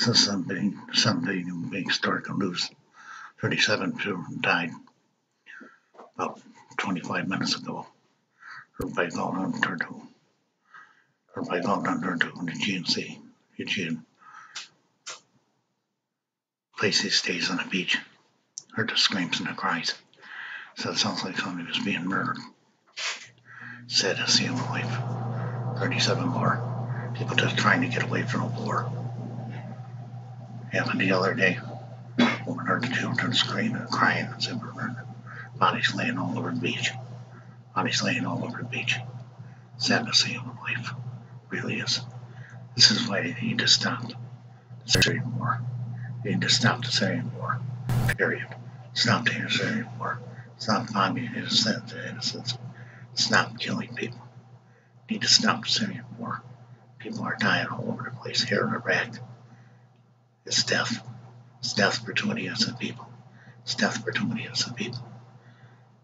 Since somebody, somebody being started to lose 37 children died about 25 minutes ago. Everybody on turned to, everybody on turned to the GNC, Eugene. Place he stays on the beach. Heard the screams and the cries. So it sounds like somebody was being murdered. Said to see life. 37 more. People just trying to get away from the war. Happened the other day. Woman heard the children screaming crying and said, "We're- Bodies laying all over the beach. Bodies laying all over the beach. Sad to see him life. Really is. This is why they need to stop the Syrian war. They need to stop the Syrian war. Period. Stop the Syrian war. Stop bombing innocent innocents. Stop killing people. Need to stop the Syrian war. People are dying all over the place here in Iraq. It's death. It's death for too many innocent people. It's death for too many innocent people.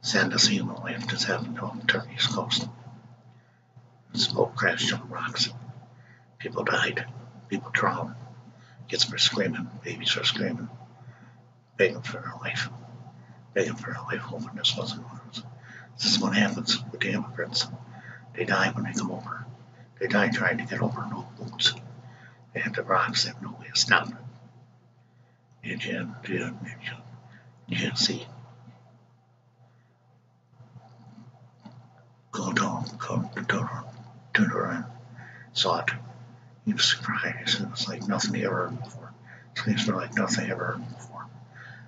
To see human life just happened on Turkey's coast. Smoke crashed on rocks. People died. People drowned. Kids were screaming. Babies were screaming. Begging for their life. Begging for their life. Hoping this wasn't was. This is what happens with the immigrants. They die when they come over. They die trying to get over no boats. They hit the rocks. They have no way of stopping it. Come to Donor, turned around, saw it. He was surprised. It was like nothing he ever heard before. Things were like nothing he ever heard before.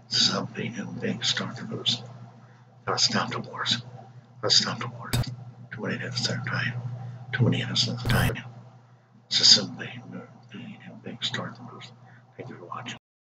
Something new being started to lose. Gotta stop the wars. Gotta stop the wars. Too many innocents are dying. Too many innocents are dying. This is something new being started to lose.